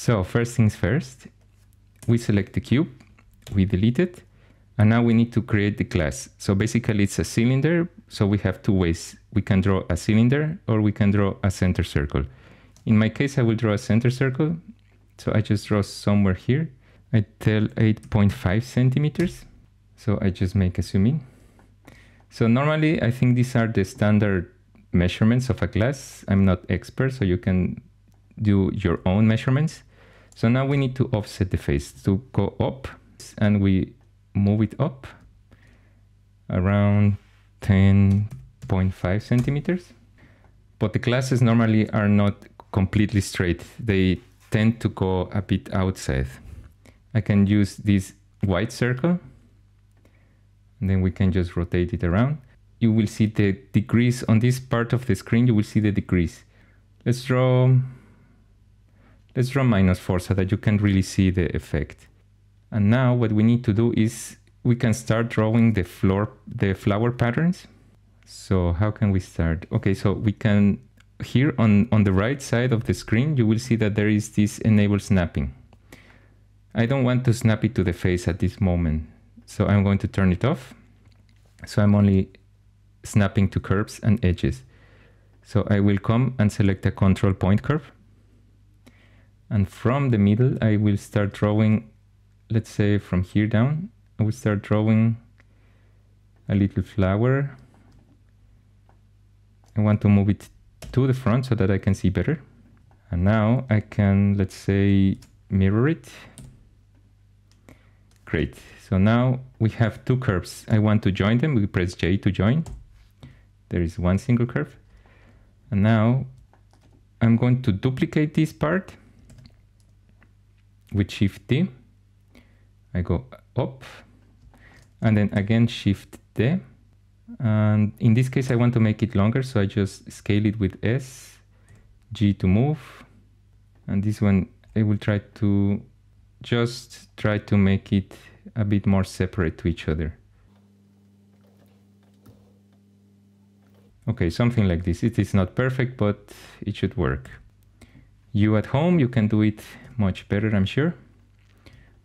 So first things first, we select the cube, we delete it, and now we need to create the class. So basically it's a cylinder, so we have two ways. We can draw a cylinder or we can draw a center circle. In my case, I will draw a center circle. So I just draw somewhere here. I tell 8.5 centimeters. So I just make a zoom in. So normally I think these are the standard measurements of a glass. I'm not expert, so you can do your own measurements. So now we need to offset the face to go up and we move it up around 10.5 centimeters. But the glasses normally are not completely straight. They tend to go a bit outside. I can use this white circle and then we can just rotate it around. You will see the degrees on this part of the screen. You will see the degrees. Let's draw, let's draw minus four so that you can really see the effect. And now what we need to do is we can start drawing the floor, the flower patterns. So how can we start? Okay, so we can, here on, on the right side of the screen, you will see that there is this enable snapping. I don't want to snap it to the face at this moment. So I'm going to turn it off. So I'm only snapping to curves and edges. So I will come and select a control point curve. And from the middle, I will start drawing, let's say from here down, I will start drawing a little flower. I want to move it to the front so that I can see better. And now I can, let's say, mirror it. Great. So now we have two curves. I want to join them. We press J to join. There is one single curve. And now I'm going to duplicate this part with Shift D. I go up and then again Shift D. And in this case, I want to make it longer. So I just scale it with S, G to move. And this one, I will try to just try to make it a bit more separate to each other. Okay, something like this. It is not perfect, but it should work. You at home, you can do it much better, I'm sure.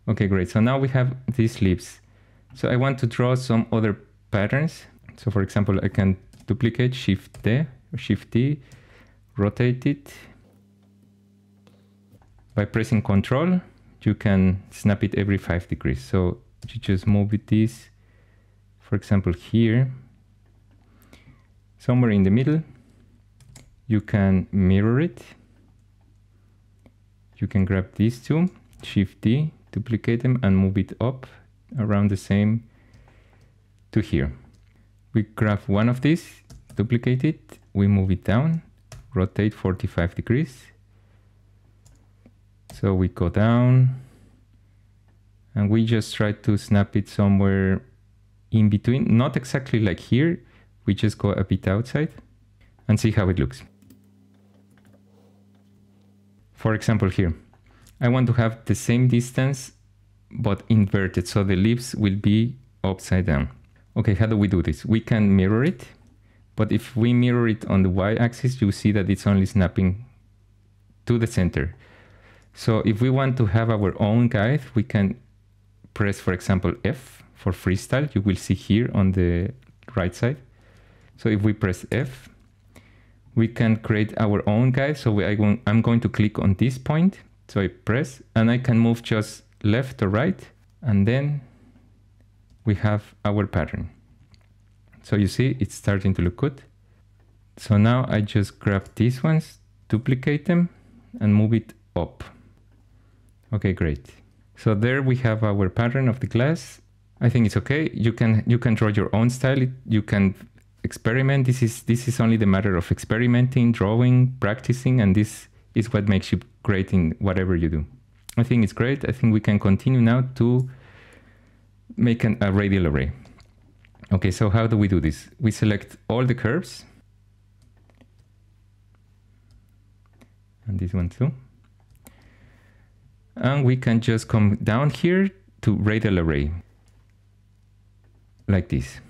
Okay, great. So now we have these leaves. So I want to draw some other patterns. So for example, I can duplicate Shift D, Shift D, rotate it. By pressing Control, you can snap it every five degrees. So you just move it this, for example, here, somewhere in the middle. You can mirror it. You can grab these two, Shift D, duplicate them and move it up around the same to here. We grab one of these, duplicate it, we move it down, rotate 45 degrees, so we go down and we just try to snap it somewhere in between, not exactly like here. We just go a bit outside and see how it looks. For example, here, I want to have the same distance, but inverted. So the leaves will be upside down. Okay, how do we do this? We can mirror it, but if we mirror it on the y-axis, you see that it's only snapping to the center. So if we want to have our own guide, we can press, for example, F for freestyle. You will see here on the right side. So if we press F, we can create our own guide. So we, I, am going to click on this point. So I press and I can move just left or right. And then we have our pattern. So you see, it's starting to look good. So now I just grab these ones, duplicate them and move it up. Okay, great. So there we have our pattern of the glass. I think it's okay. You can you can draw your own style. You can experiment. This is this is only the matter of experimenting, drawing, practicing, and this is what makes you great in whatever you do. I think it's great. I think we can continue now to make an, a radial array. Okay, so how do we do this? We select all the curves. And this one too. And we can just come down here to radial array like this.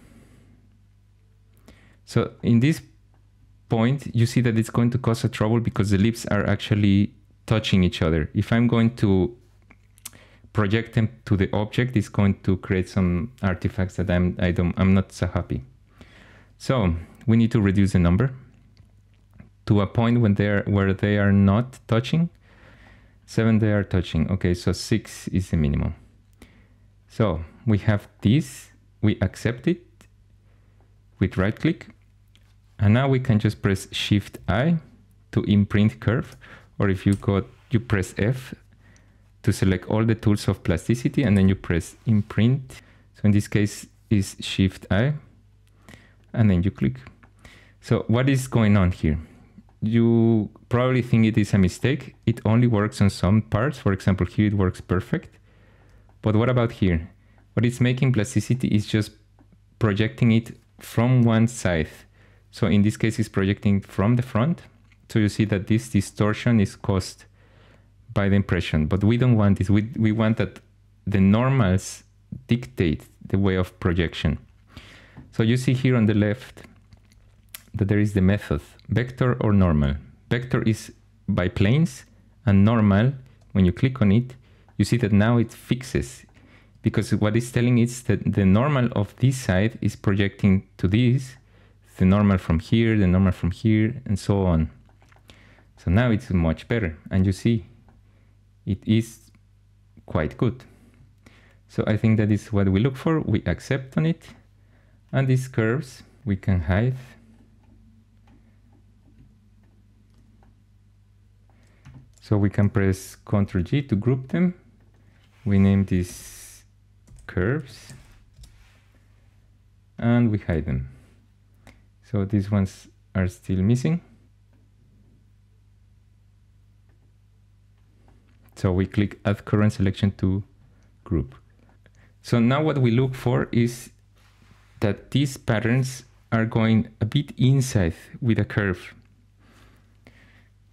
So in this point, you see that it's going to cause a trouble because the lips are actually touching each other. If I'm going to project them to the object, it's going to create some artifacts that I'm I don't I'm not so happy. So we need to reduce the number to a point when they're where they are not touching. Seven they are touching. Okay, so six is the minimum. So we have this, we accept it with right click. And now we can just press Shift I to imprint curve. Or if you go, you press F to select all the tools of plasticity and then you press imprint. So in this case is Shift I and then you click. So what is going on here? You probably think it is a mistake. It only works on some parts. For example, here it works perfect. But what about here? What it's making plasticity is just projecting it from one side. So in this case, it's projecting from the front. So you see that this distortion is caused by the impression, but we don't want this. We, we want that the normals dictate the way of projection. So you see here on the left that there is the method, vector or normal. Vector is by planes and normal, when you click on it, you see that now it fixes because what it's telling is that the normal of this side is projecting to this, the normal from here, the normal from here, and so on. So now it's much better, and you see, it is quite good. So I think that is what we look for, we accept on it, and these curves we can hide. So we can press Ctrl G to group them. We name these curves and we hide them. So these ones are still missing. So we click add current selection to group. So now what we look for is that these patterns are going a bit inside with a curve.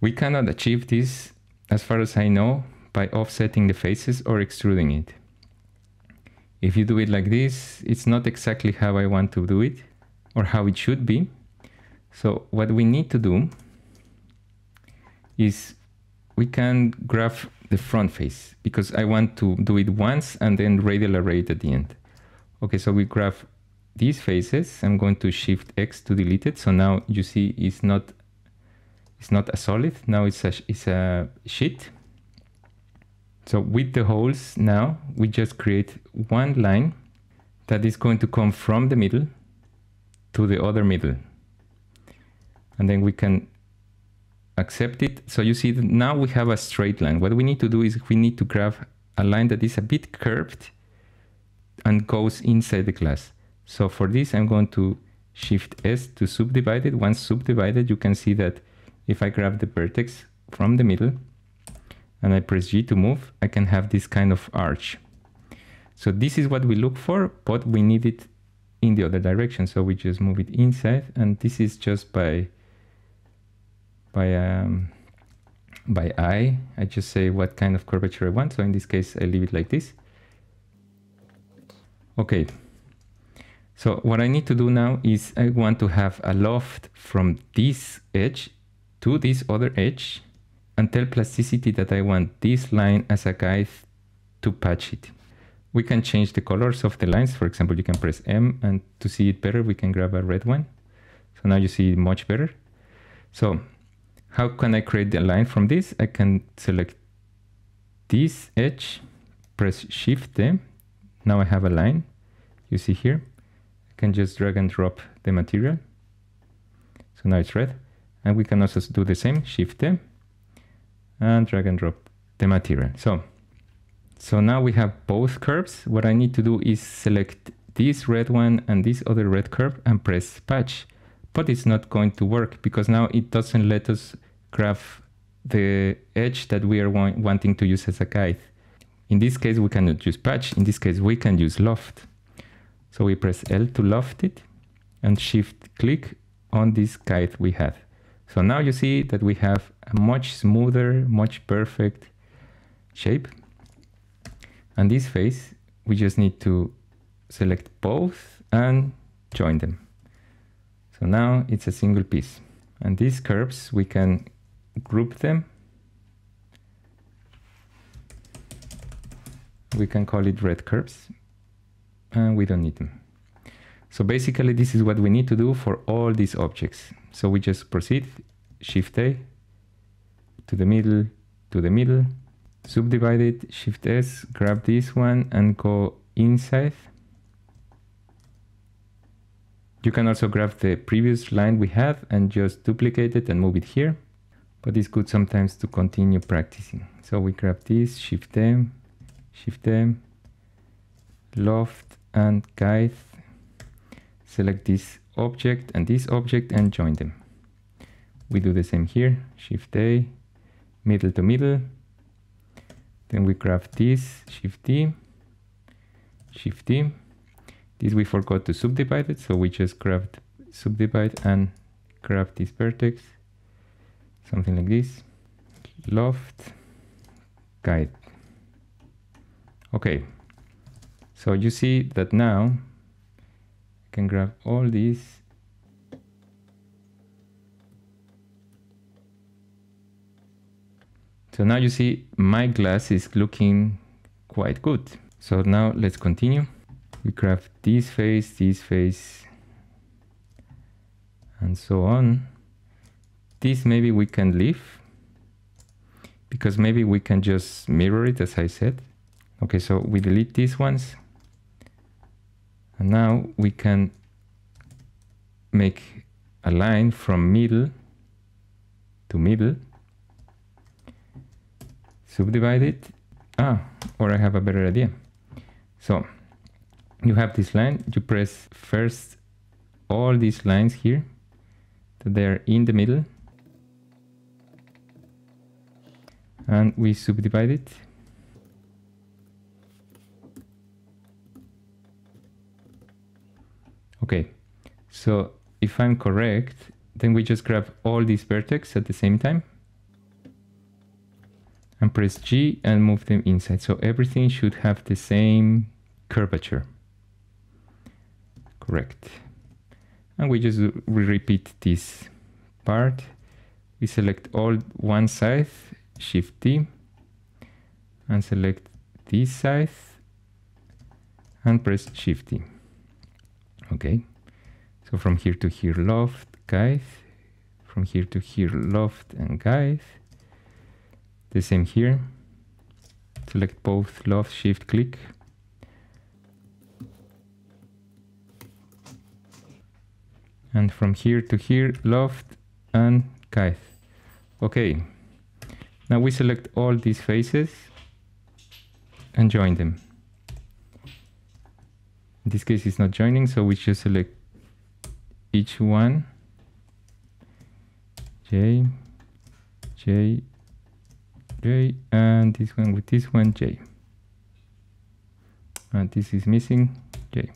We cannot achieve this, as far as I know, by offsetting the faces or extruding it. If you do it like this, it's not exactly how I want to do it or how it should be. So what we need to do is we can graph the front face because I want to do it once and then radial array at the end. Okay, so we graph these faces. I'm going to shift X to delete it. So now you see it's not it's not a solid. Now it's a, it's a sheet. So with the holes now, we just create one line that is going to come from the middle to the other middle. And then we can accept it. So you see that now we have a straight line. What we need to do is we need to grab a line that is a bit curved and goes inside the glass. So for this, I'm going to shift S to subdivide it. Once subdivided, you can see that if I grab the vertex from the middle, and I press G to move, I can have this kind of arch. So this is what we look for, but we need it in the other direction. So we just move it inside and this is just by by um, by eye. I just say what kind of curvature I want. So in this case, I leave it like this. Okay. So what I need to do now is I want to have a loft from this edge to this other edge and tell plasticity that I want this line as a guide to patch it. We can change the colors of the lines. For example, you can press M and to see it better, we can grab a red one. So now you see it much better. So how can I create the line from this? I can select this edge, press Shift M. Now I have a line. You see here, I can just drag and drop the material. So now it's red. And we can also do the same, Shift M and drag and drop the material. So, so now we have both curves. What I need to do is select this red one and this other red curve and press patch. But it's not going to work because now it doesn't let us graph the edge that we are wa wanting to use as a guide. In this case, we cannot use patch. In this case, we can use loft. So we press L to loft it and shift click on this guide we have. So now you see that we have a much smoother, much perfect shape. And this phase, we just need to select both and join them. So now it's a single piece. And these curves, we can group them. We can call it red curves and we don't need them. So basically this is what we need to do for all these objects. So we just proceed, Shift A, to the middle, to the middle, subdivide it, Shift S, grab this one and go inside. You can also grab the previous line we have and just duplicate it and move it here. But it's good sometimes to continue practicing. So we grab this, Shift M, Shift M, Loft and Guide. Select this object and this object and join them. We do the same here, Shift A, middle to middle. Then we grab this, Shift D, Shift D. This we forgot to subdivide it, so we just grabbed subdivide and grab this vertex, something like this. Loft, guide. Okay, so you see that now I can grab all these So now you see my glass is looking quite good. So now let's continue. We craft this face, this face, and so on. This maybe we can leave because maybe we can just mirror it as I said. Okay, so we delete these ones. And now we can make a line from middle to middle subdivide it. Ah, or I have a better idea. So you have this line, you press first all these lines here, that they're in the middle. And we subdivide it. Okay, so if I'm correct, then we just grab all these vertex at the same time and press G and move them inside. So everything should have the same curvature. Correct. And we just we repeat this part. We select all one side, Shift T, and select this side, and press Shift T. Okay. So from here to here, loft, guide. From here to here, loft and guide the same here. Select both loft, shift, click. And from here to here, loft and guide. Okay. Now we select all these faces and join them. In this case, it's not joining, so we just select each one. J, J, J and this one with this one J. And this is missing J.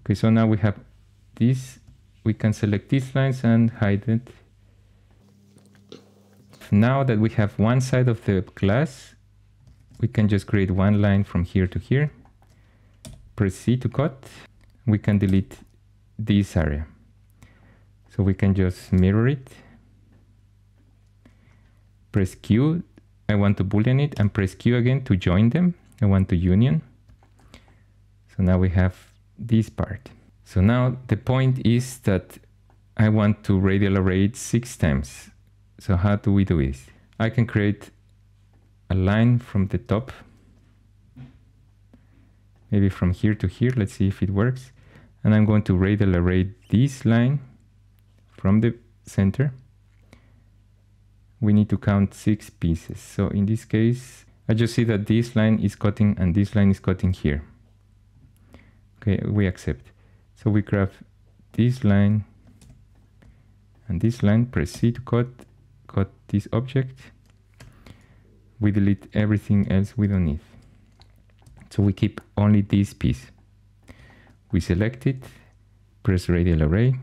Okay so now we have this. We can select these lines and hide it. Now that we have one side of the glass we can just create one line from here to here. Press C to cut. We can delete this area. So we can just mirror it. Press Q I want to boolean it and press Q again to join them. I want to union. So now we have this part. So now the point is that I want to radial array it six times. So how do we do this? I can create a line from the top, maybe from here to here. Let's see if it works. And I'm going to radial array this line from the center we need to count six pieces. So in this case, I just see that this line is cutting and this line is cutting here. Okay, we accept. So we grab this line and this line, press C to cut, cut this object. We delete everything else we don't need. So we keep only this piece. We select it, press radial array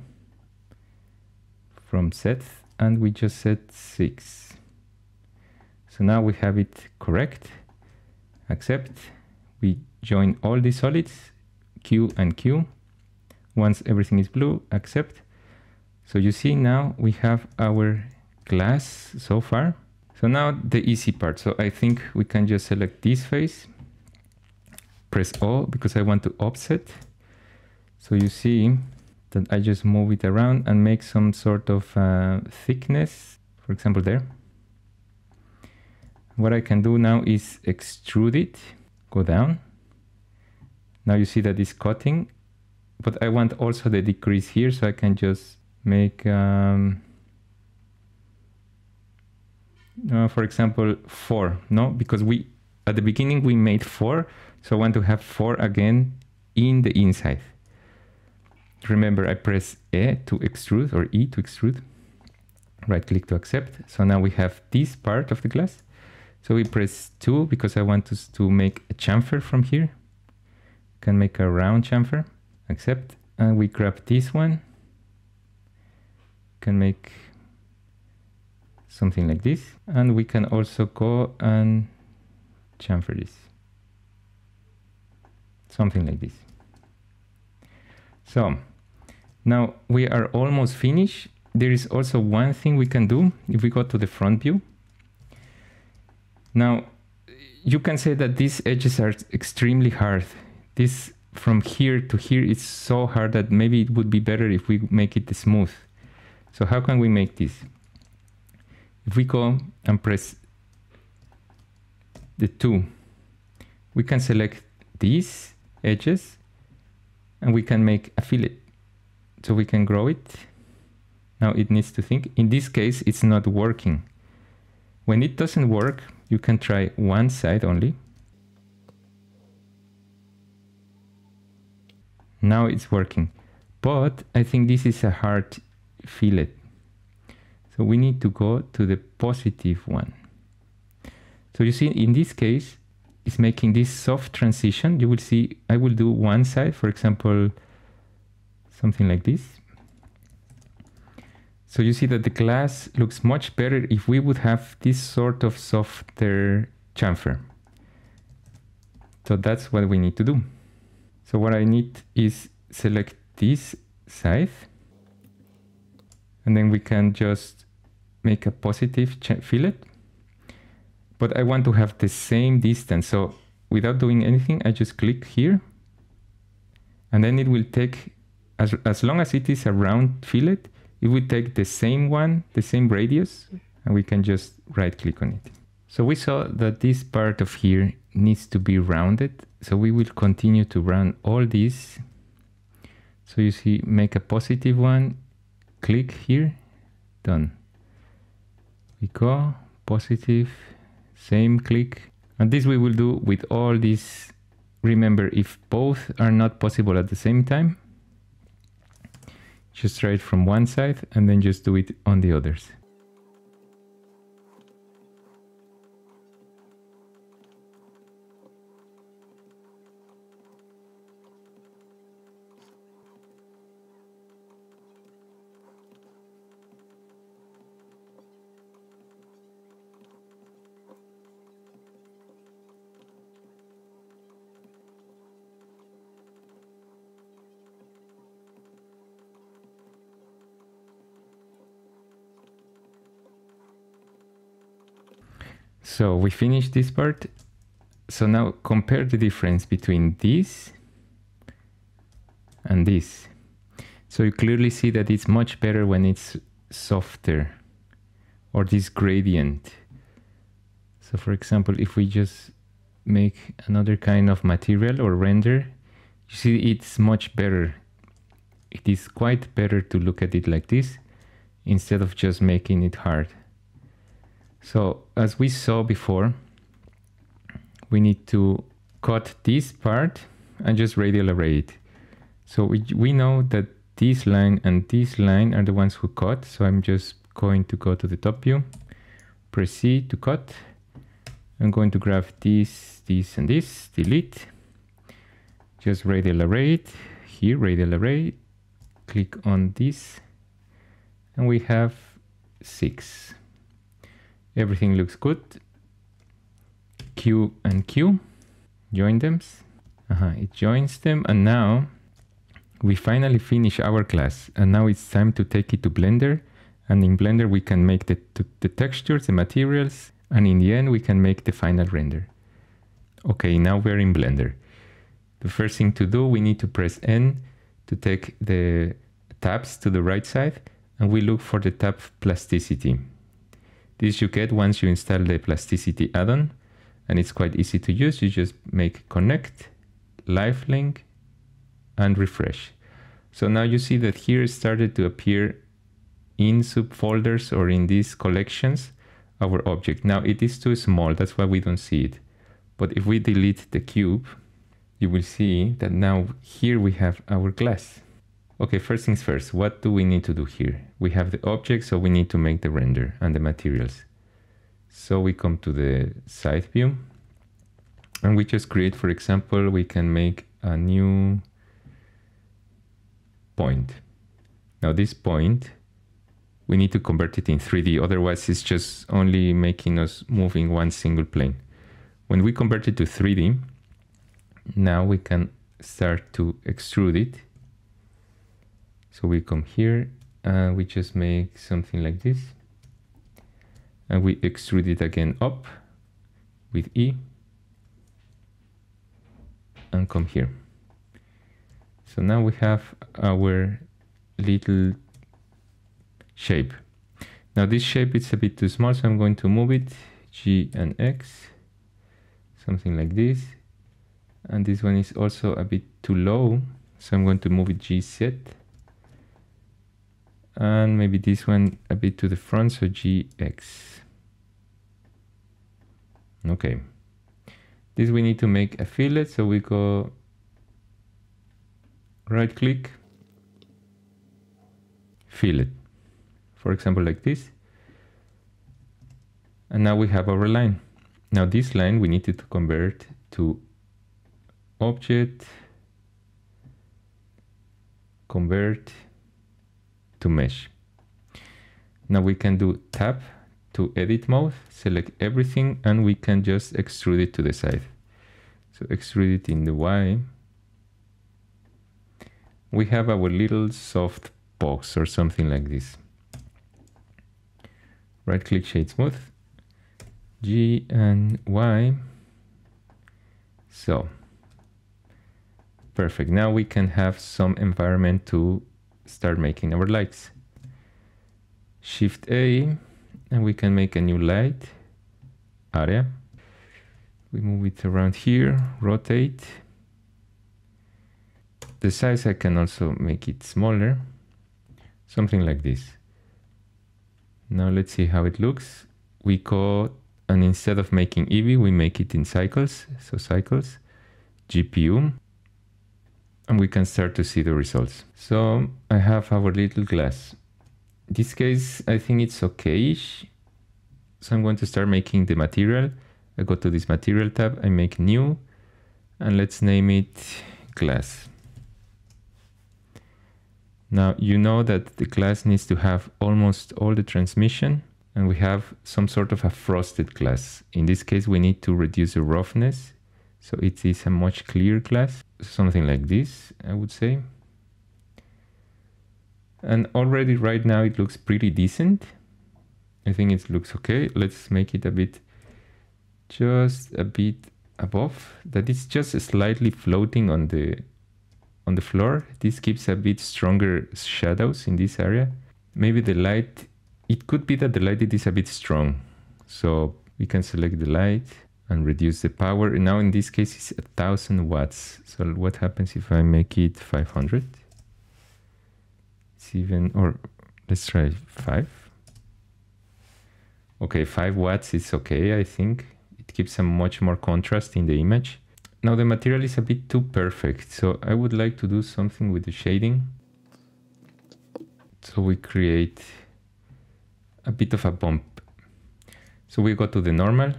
from set and we just set 6. So now we have it correct. Accept. We join all the solids, Q and Q. Once everything is blue, accept. So you see now we have our glass so far. So now the easy part. So I think we can just select this face press O because I want to offset. So you see that I just move it around and make some sort of uh, thickness, for example there. What I can do now is extrude it, go down. Now you see that it's cutting, but I want also the decrease here, so I can just make, um, uh, for example, four, no? Because we, at the beginning we made four, so I want to have four again in the inside. Remember, I press E to extrude or E to extrude. Right click to accept. So now we have this part of the glass. So we press 2 because I want to, to make a chamfer from here. Can make a round chamfer. Accept. And we grab this one. Can make something like this. And we can also go and chamfer this. Something like this. So now we are almost finished. There is also one thing we can do if we go to the front view. Now you can say that these edges are extremely hard. This from here to here is so hard that maybe it would be better if we make it smooth. So how can we make this? If we go and press the two, we can select these edges and we can make a fillet so we can grow it. Now it needs to think. In this case, it's not working. When it doesn't work, you can try one side only. Now it's working. But I think this is a hard fillet. So we need to go to the positive one. So you see, in this case, it's making this soft transition. You will see, I will do one side, for example, something like this. So you see that the glass looks much better if we would have this sort of softer chamfer. So that's what we need to do. So what I need is select this side and then we can just make a positive fillet. But I want to have the same distance. So without doing anything, I just click here and then it will take as, as long as it is a round fillet, it will take the same one, the same radius, and we can just right click on it. So we saw that this part of here needs to be rounded. So we will continue to round all these. So you see, make a positive one, click here, done. We go, positive, same click. And this we will do with all these. Remember, if both are not possible at the same time, just try it from one side and then just do it on the others. So we finished this part. So now compare the difference between this and this. So you clearly see that it's much better when it's softer or this gradient. So for example, if we just make another kind of material or render, you see it's much better. It is quite better to look at it like this instead of just making it hard. So as we saw before, we need to cut this part and just radial array it. So we, we know that this line and this line are the ones who cut. So I'm just going to go to the top view, press C to cut. I'm going to grab this, this and this, delete. Just radial array it, here radial array, click on this, and we have six. Everything looks good. Q and Q, join them. Uh -huh, it joins them and now we finally finish our class and now it's time to take it to Blender and in Blender we can make the, the textures, the materials and in the end we can make the final render. Okay, now we're in Blender. The first thing to do, we need to press N to take the tabs to the right side and we look for the tab plasticity. This you get once you install the plasticity add-on and it's quite easy to use. You just make connect, live link and refresh. So now you see that here it started to appear in subfolders or in these collections our object. Now it is too small, that's why we don't see it. But if we delete the cube, you will see that now here we have our glass. Okay, first things first, what do we need to do here? We have the object, so we need to make the render and the materials. So we come to the side view and we just create, for example, we can make a new point. Now this point, we need to convert it in 3D, otherwise it's just only making us move in one single plane. When we convert it to 3D, now we can start to extrude it so we come here and we just make something like this. And we extrude it again up with E and come here. So now we have our little shape. Now this shape is a bit too small, so I'm going to move it G and X, something like this. And this one is also a bit too low, so I'm going to move it GZ and maybe this one a bit to the front so gx okay. This we need to make a fillet so we go right click fillet. For example like this. And now we have our line. Now this line we need to convert to object convert to mesh. Now we can do tab to edit mode, select everything, and we can just extrude it to the side. So extrude it in the Y. We have our little soft box or something like this. Right click shade smooth, G and Y. So, perfect. Now we can have some environment to start making our lights. Shift A and we can make a new light area. We move it around here, rotate. The size I can also make it smaller, something like this. Now let's see how it looks. We call, and instead of making Eevee, we make it in cycles. So cycles, GPU, and we can start to see the results. So I have our little glass. This case, I think it's okay-ish. So I'm going to start making the material. I go to this material tab, I make new, and let's name it glass. Now you know that the glass needs to have almost all the transmission and we have some sort of a frosted glass. In this case, we need to reduce the roughness. So it is a much clear glass something like this, I would say. And already right now it looks pretty decent. I think it looks okay. Let's make it a bit, just a bit above. That is just slightly floating on the on the floor. This gives a bit stronger shadows in this area. Maybe the light, it could be that the light is a bit strong. So we can select the light and reduce the power. Now in this case it's a thousand watts. So what happens if I make it 500? It's even, or let's try five. Okay, five watts is okay, I think. It gives a much more contrast in the image. Now the material is a bit too perfect, so I would like to do something with the shading. So we create a bit of a bump. So we go to the normal,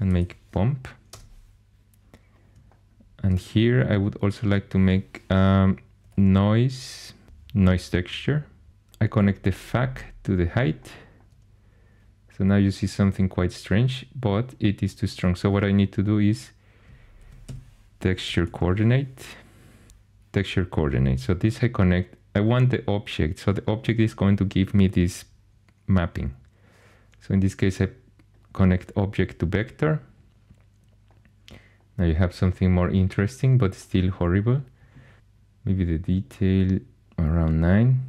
and make bump. And here I would also like to make um, noise, noise texture. I connect the FAC to the height. So now you see something quite strange, but it is too strong. So what I need to do is texture coordinate, texture coordinate. So this I connect, I want the object. So the object is going to give me this mapping. So in this case, I connect object to vector. Now you have something more interesting, but still horrible. Maybe the detail around 9.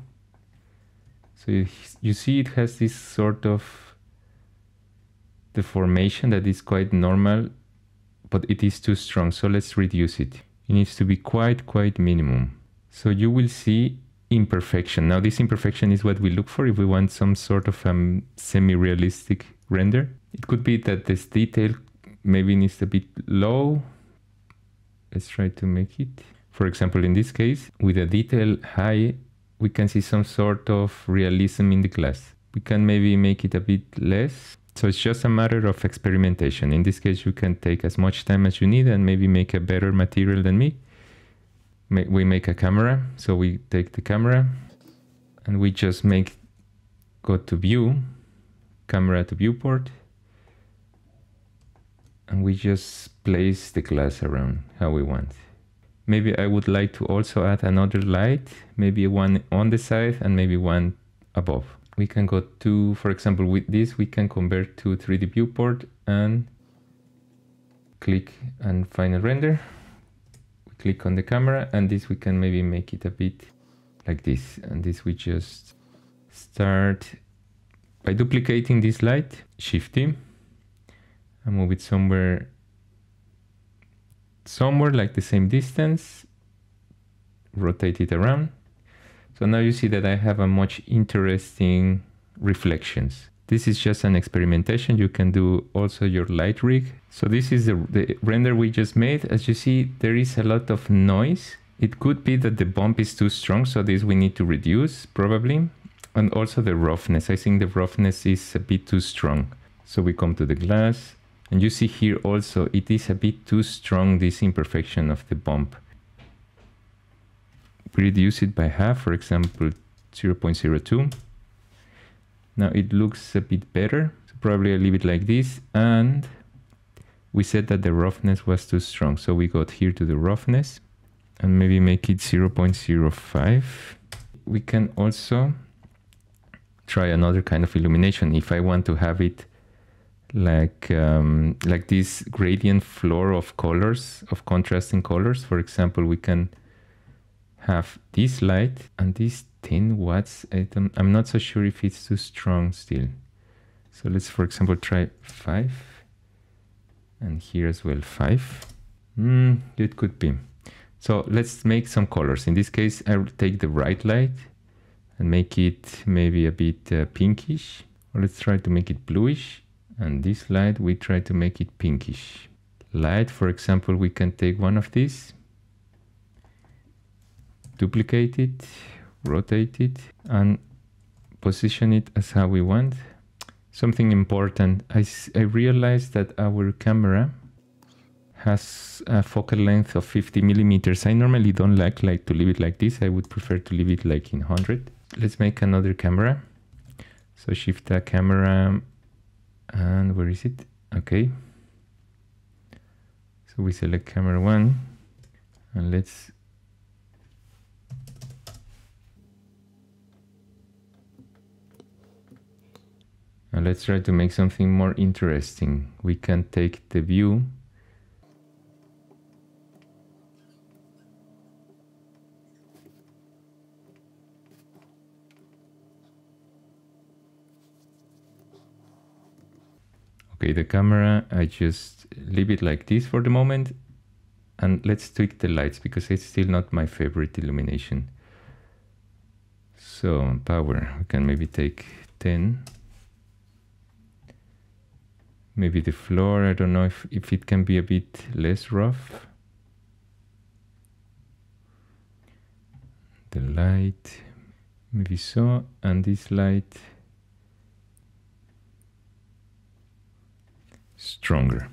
So you, you see it has this sort of deformation that is quite normal, but it is too strong. So let's reduce it. It needs to be quite, quite minimum. So you will see imperfection. Now this imperfection is what we look for if we want some sort of um, semi-realistic render. It could be that this detail maybe needs a bit low. Let's try to make it. For example, in this case, with a detail high, we can see some sort of realism in the glass. We can maybe make it a bit less. So it's just a matter of experimentation. In this case, you can take as much time as you need and maybe make a better material than me we make a camera. So we take the camera and we just make, go to view, camera to viewport. And we just place the glass around how we want. Maybe I would like to also add another light, maybe one on the side and maybe one above. We can go to, for example, with this, we can convert to 3D viewport and click and final render We click on the camera and this we can maybe make it a bit like this and this we just start by duplicating this light shifty and move it somewhere somewhere like the same distance rotate it around so now you see that I have a much interesting reflections this is just an experimentation. You can do also your light rig. So this is the, the render we just made. As you see, there is a lot of noise. It could be that the bump is too strong, so this we need to reduce probably. And also the roughness. I think the roughness is a bit too strong. So we come to the glass. And you see here also, it is a bit too strong, this imperfection of the bump. Reduce it by half, for example, 0.02. Now it looks a bit better. So probably I leave it like this. And we said that the roughness was too strong. So we got here to the roughness and maybe make it 0.05. We can also try another kind of illumination. If I want to have it like um, like this gradient floor of colors, of contrasting colors. For example, we can have this light and this 10 watts. I am not so sure if it's too strong still. So let's, for example, try 5. And here as well, 5. Mm, it could be. So let's make some colors. In this case, I will take the right light and make it maybe a bit uh, pinkish. Or let's try to make it bluish. And this light, we try to make it pinkish. Light, for example, we can take one of these, duplicate it, rotate it and position it as how we want. Something important, I, I realized that our camera has a focal length of 50 millimeters. I normally don't like, like to leave it like this. I would prefer to leave it like in 100. Let's make another camera. So shift the camera and where is it? Okay. So we select camera one and let's Now let's try to make something more interesting. We can take the view Okay, the camera, I just leave it like this for the moment. And let's tweak the lights because it's still not my favorite illumination. So power, we can maybe take 10 maybe the floor I don't know if, if it can be a bit less rough the light maybe so and this light stronger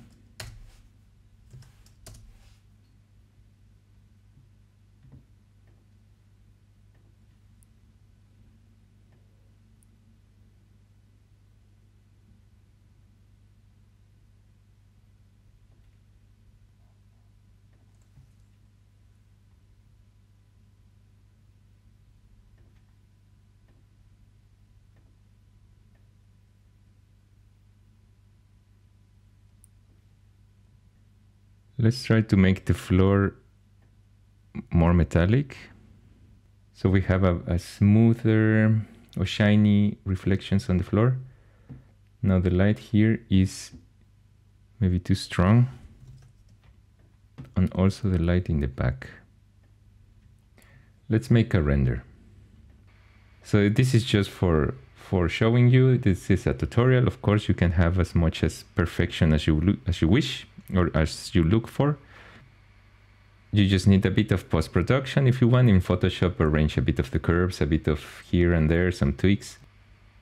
Let's try to make the floor more metallic. So we have a, a smoother or shiny reflections on the floor. Now the light here is maybe too strong. And also the light in the back. Let's make a render. So this is just for for showing you. This is a tutorial. Of course, you can have as much as perfection as you as you wish or as you look for. You just need a bit of post-production if you want in Photoshop, arrange a bit of the curves, a bit of here and there, some tweaks.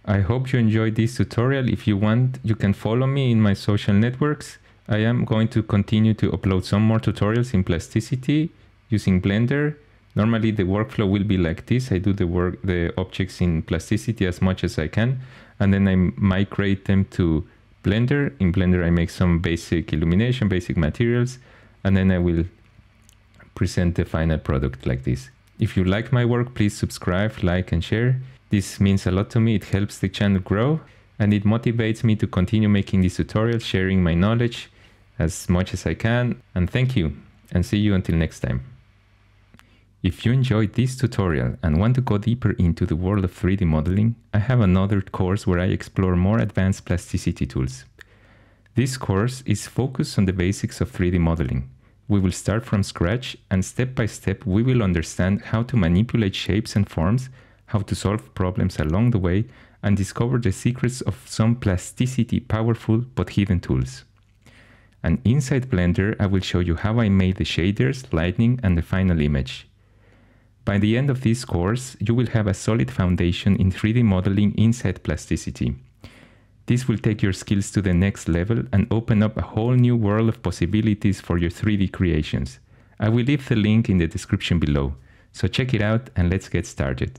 I hope you enjoyed this tutorial. If you want, you can follow me in my social networks. I am going to continue to upload some more tutorials in plasticity using Blender. Normally the workflow will be like this. I do the work, the objects in plasticity as much as I can, and then I migrate them to Blender. In Blender, I make some basic illumination, basic materials, and then I will present the final product like this. If you like my work, please subscribe, like, and share. This means a lot to me. It helps the channel grow and it motivates me to continue making these tutorials, sharing my knowledge as much as I can. And thank you and see you until next time. If you enjoyed this tutorial and want to go deeper into the world of 3D modeling, I have another course where I explore more advanced plasticity tools. This course is focused on the basics of 3D modeling. We will start from scratch and step by step we will understand how to manipulate shapes and forms how to solve problems along the way, and discover the secrets of some plasticity powerful but hidden tools. And inside Blender, I will show you how I made the shaders, lighting, and the final image. By the end of this course, you will have a solid foundation in 3D modeling inside plasticity. This will take your skills to the next level and open up a whole new world of possibilities for your 3D creations. I will leave the link in the description below, so check it out and let's get started.